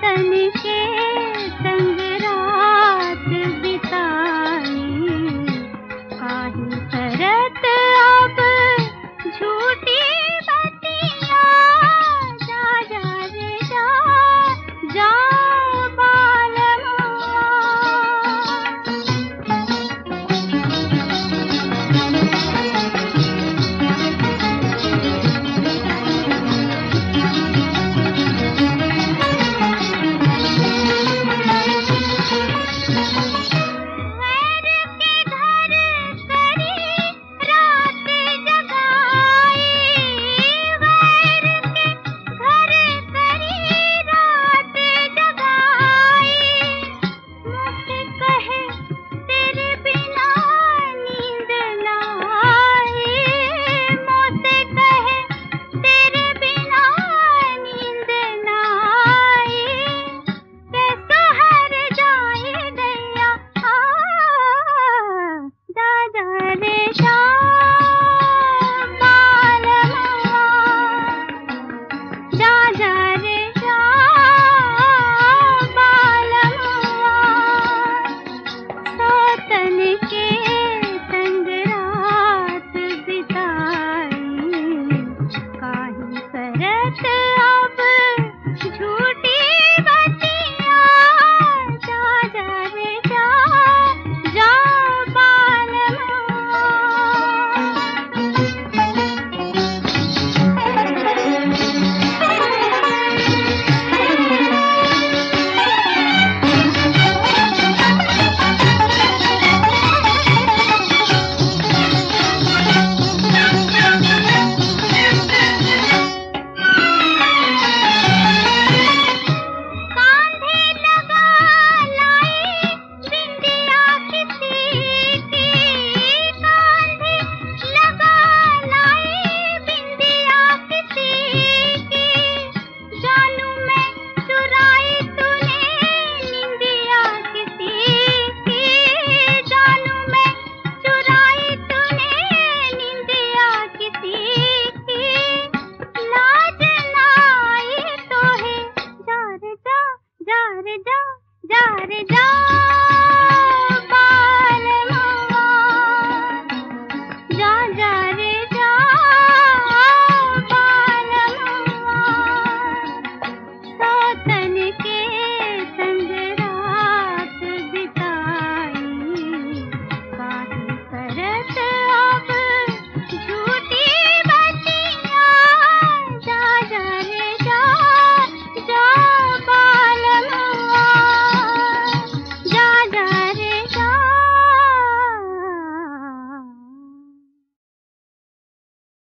但你。सङ्ग्रा विता का जा रे जा जा रे जा।